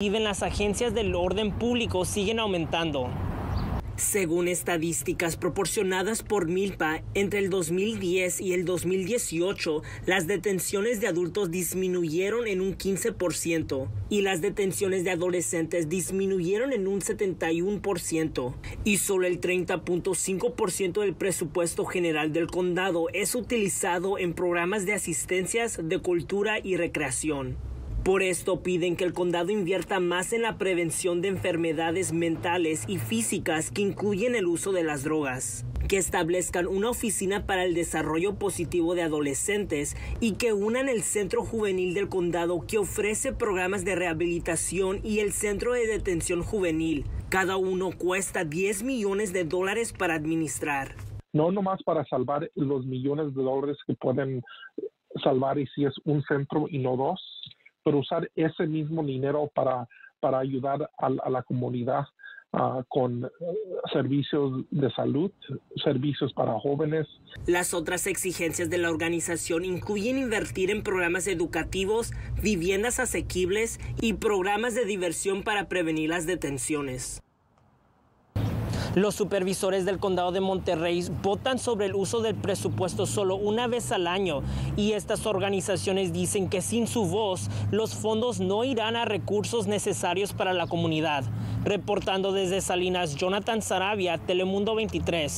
en las agencias del orden público siguen aumentando. Según estadísticas proporcionadas por Milpa, entre el 2010 y el 2018, las detenciones de adultos disminuyeron en un 15% y las detenciones de adolescentes disminuyeron en un 71% y solo el 30.5% del presupuesto general del condado es utilizado en programas de asistencias de cultura y recreación. Por esto piden que el condado invierta más en la prevención de enfermedades mentales y físicas que incluyen el uso de las drogas, que establezcan una oficina para el desarrollo positivo de adolescentes y que unan el centro juvenil del condado que ofrece programas de rehabilitación y el centro de detención juvenil. Cada uno cuesta 10 millones de dólares para administrar. No nomás para salvar los millones de dólares que pueden salvar y si es un centro y no dos, pero usar ese mismo dinero para, para ayudar a, la comunidad ah, con eh, servicios de salud, servicios para jóvenes. Las otras exigencias de la organización incluyen invertir en programas educativos, viviendas asequibles y programas de diversión para prevenir las detenciones. Los supervisores del condado de Monterrey votan sobre el uso del presupuesto solo una vez al año y estas organizaciones dicen que sin su voz los fondos no irán a recursos necesarios para la comunidad. Reportando desde Salinas, Jonathan Sarabia, Telemundo 23.